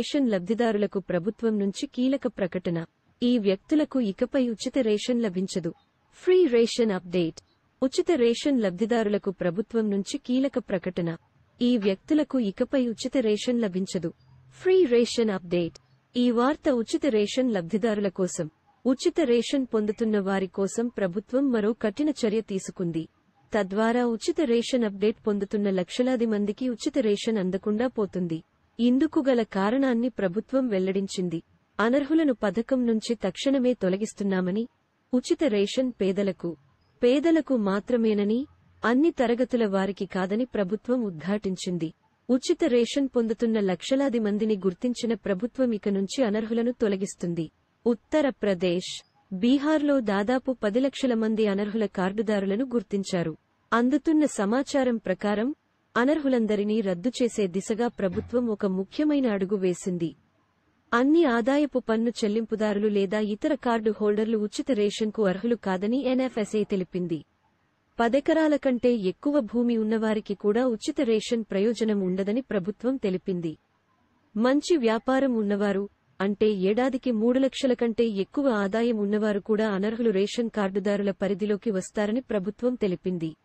Ration లబ్ధిదారులకు ప్రభుత్వం నుంచి కీలక ప్రకటన. ఈ వ్యక్తులకు ఇకపై ఉచిత రేషన్ లభించదు. Free ration update. ఉచిత రేషన్ లబ్ధిదారులకు ప్రభుత్వం నుంచి కీలక ప్రకటన. ఈ వ్యక్తులకు ఇకపై ఉచిత రేషన్ లభించదు. Free ration update. ఈ వార్త ఉచిత రేషన్ లబ్ధిదారుల కోసం. ఉచిత రేషన్ పొందుతున్న వారి కోసం ప్రభుత్వం మరో కఠిన చర్య తీసుకుంది. తద్వారా ఉచిత రేషన్ అప్డేట్ పొందుతున్న లక్షలాది మందికి ఉచిత రేషన్ అందకుండా పోతుంది. ఇందుకు గల కారణాన్ని ప్రభుత్వం వెల్లడించింది. అనర్హులను పథకం నుంచి తక్షణమే తొలగిస్తున్నామని ఉచిత రేషన్ పేదలకు పేదలకు మాత్రమేనని అన్ని తరగతుల వారికి కాదని ప్రభుత్వం ఉద్ఘాటించింది. ఉచిత రేషన్ పొందుతున్న లక్షలాది మందిని గుర్తించిన ప్రభుత్వం ఇక నుంచి అనర్హులను తొలగిస్తుంది. ఉత్తరప్రదేశ్ బీహార్లో దాదాపు పది లక్షల మంది అనర్హుల కార్డుదారులను గుర్తించారు. అందుతున్న సమాచారం ప్రకారం అనర్హులందరినీ రద్దు చేసే దిశగా ప్రభుత్వం ఒక ముఖ్యమైన అడుగు వేసింది. అన్ని ఆదాయపు పన్ను చెల్లింపుదారులు లేదా ఇతర కార్డు హోల్డర్లు ఉచిత రేషన్కు అర్హులు కాదని ఎన్ఎఫ్ఎస్ఏ తెలిపింది. పదెకరాల కంటే ఎక్కువ భూమి ఉన్నవారికి కూడా ఉచిత రేషన్ ప్రయోజనం ఉండదని ప్రభుత్వం తెలిపింది. మంచి వ్యాపారం ఉన్నవారు అంటే ఏడాదికి మూడు లక్షల కంటే ఎక్కువ ఆదాయం ఉన్నవారు కూడా అనర్హులు రేషన్ కార్డుదారుల పరిధిలోకి వస్తారని ప్రభుత్వం తెలిపింది.